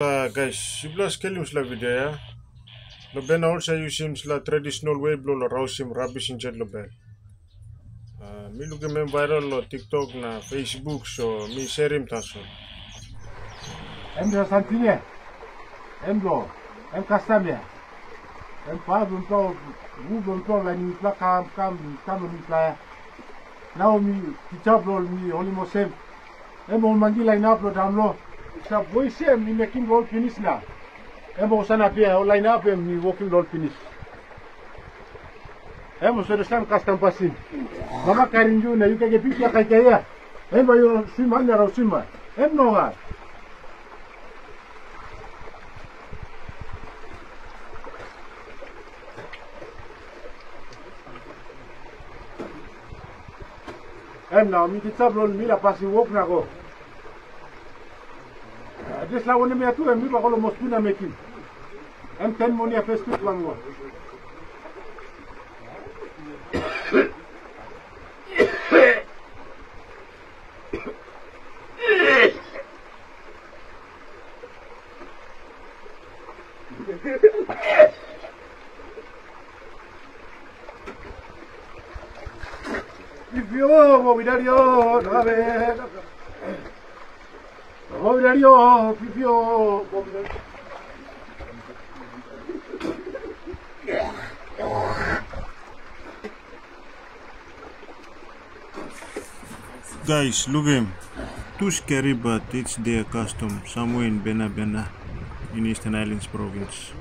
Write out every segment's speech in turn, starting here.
Uh, guys, sibla skelim sla video ya. Lo ben all sa yusim sla traditional way blo lo rausim rubbish in lo ben. Uh, mi luge men viral lo TikTok na Facebook so mi sharim taso. Em lo santinye. Em lo. Em kastamya. Em pa dun to gu dun to la ni pla kam kam kam ni pla. Now mi kitab lo mi oli mosem. Em on mangi line up lo down lo. sa voice me making world finish na. Em bo sana pia o up em me working world finish. Em so resam custom passing mama karinju na yuke ke pia ka kaya. Em bo yo sim na sim man em no ha. Em na mi ti tablon mi la passing work na go. adesla woni mi atu e mbiɓa holo mostunam e kin en ten moni a festut wango Vivió, mobiliario, no la Guys, look him. Too scary but it's their custom somewhere in Bena Bena in Eastern Islands province.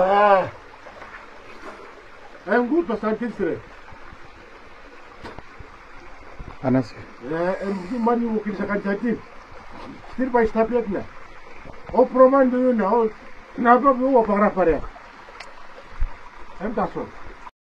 Ah. Em gut bastante sire. Anas. Em gi mani wo kin sakan jati. Sir pa stapiak na. O proman do na o na ba wo para para. Em taso.